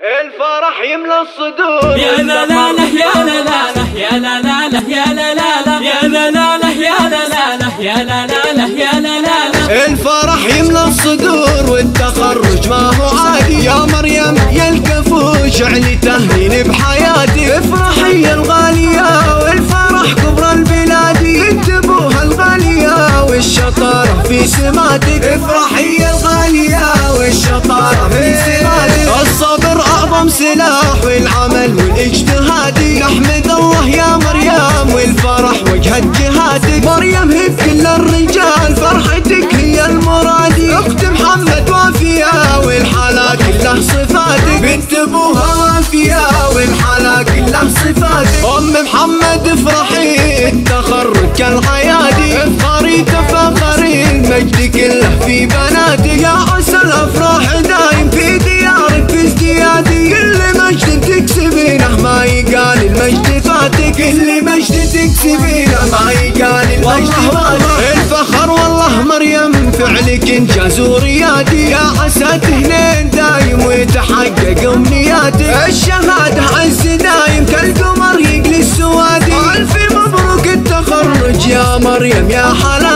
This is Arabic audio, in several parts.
الفرح يملى الصدور يا لا لا لا يا لا لا يا لا لا لا يا لا لا لا يا لا لا لا يا لا لا لا يا لا لا لا يا لا لا الفرح يملى الصدور والتخرج افرحي يا الغالية والشطارة في سماتك الصبر أعظم سلاح والعمل والاجتهادي نحمد الله يا مريم والفرح وجهة جهاتك مريم هي كل الرجال فرحتك هي المرادي أخت محمد وافية والحلا كلها صفاتك بنت أبوها وافية والحلا كلها صفاتك أم محمد افرحي التخرج افخري المجد كله في بناتك يا عسى الأفراح دايم في ديارك في ازديادي. كل مجد تكسبينه ما يقال المجد فاتك كل مجد تكسبينه ما يقال المجد فاتك. الفخر والله مريم فعلك انجاز وريادي. يا عسى تهنين دايم ويتحقق امنياتك الشهادة عز دايم كالقمر يقلي السوادي ألف مبروك التخرج يا مريم يا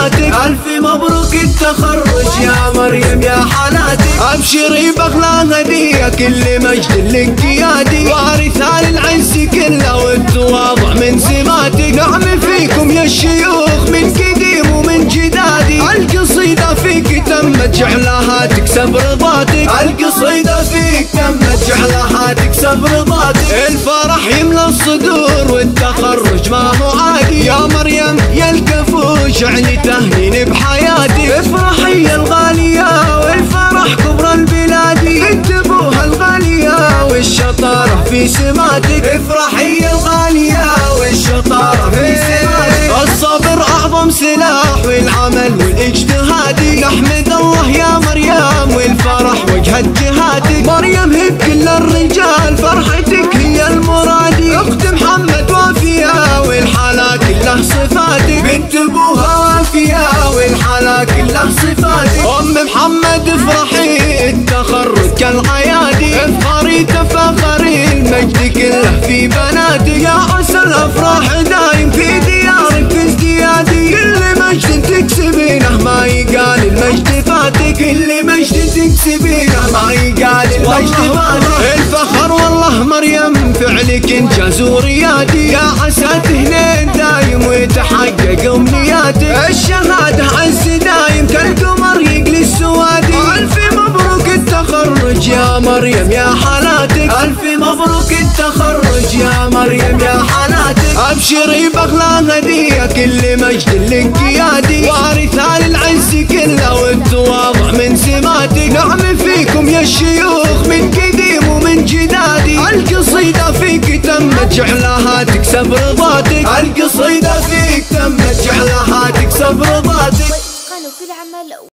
حالاتك. ألف مبروك التخرج يا مريم يا حالاتك. ابشري باغلى هدية كل مجد لك قيادي وارثة للعز كله والتواضع من سماتك. نعم فيكم يا الشيوخ من قديم ومن جدادي القصيدة فيك تمت جعلها تكسب رضاتك القصيدة فيك تمت جعلها تكسب رضاتك الفرح يملى الصدور والتخرج ما هو عادي. يا مريم يا الكفوش علي تهنين بحياتي. افرحي يا الغالية والفرح كبر البلادي. انت أبوها الغالية والشطارة في سماتك افرحي يا الغالية والشطارة في سماتك الصبر أعظم سلاح والعمل والاجتهادي. نحمد الله يا مريم والفرح وجهة جهاتك مريم هي كل الرجال فرحتك هي المرادي. أخت محمد وافية والحلا كلها صفاتك بنت أبوها وافية والحلا كلها صفاتك أم محمد افرحي التخرج كالعيادي. افخري تفخري المجد كله في بناتك يا عسى الأفراح دايم في ديارك في ازديادي كل مجد تكسبينه. ما يقال المجد فاتك كل مجد تكسبينه. ما يقال المجد فاتك. الفخر والله مريم فعلك انجاز وريادي. يا عسى تهنين دايم ويتحقق امنياتك الشهادة. عز دايم كالقمر يقلي السوادي ألف مبروك التخرج يا مريم يا حالاتك. ألف مبروك التخرج يا مريم يا حالاتك. ابشري باغلى هدية كل مجد لك وارثة للعز كله سب رضاتك القصيدة فيك تمت شحلى حاتك سب رضاتك